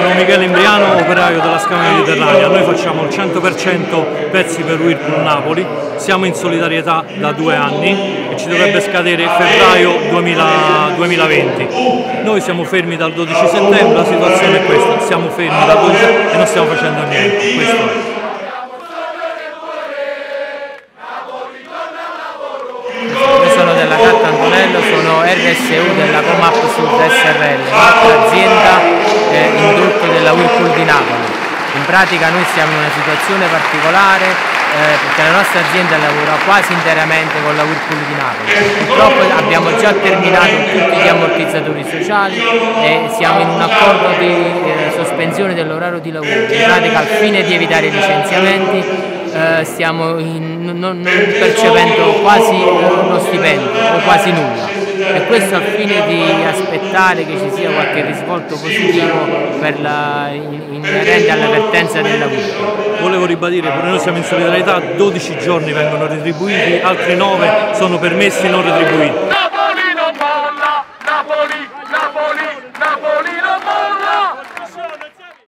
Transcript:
sono Michele Imbriano, operaio della Scala Mediterranea. Noi facciamo il 100% pezzi per Whirlpool Napoli. Siamo in solidarietà da due anni e ci dovrebbe scadere febbraio 2000, 2020. Noi siamo fermi dal 12 settembre, la situazione è questa, siamo fermi dal 12 e non stiamo facendo niente. Questo sono della Catta Antonello, sono RSU della Comap Sud SRL, un'altra azienda indotto della Whirlpool di Napoli. In pratica noi siamo in una situazione particolare eh, perché la nostra azienda lavora quasi interamente con la Whirlpool di Napoli. Purtroppo abbiamo già terminato tutti gli ammortizzatori sociali e siamo in un accordo di eh, sospensione dell'orario di lavoro. In pratica al fine di evitare i licenziamenti eh, stiamo in, non, non percependo quasi eh, uno stipendio o quasi nulla e questo al fine di aspettare che ci sia qualche risvolto positivo per la, in, inerente alla vertenza del lavoro. Volevo ribadire, noi siamo in solidarietà, 12 giorni vengono retribuiti, altri 9 sono permessi non retribuiti.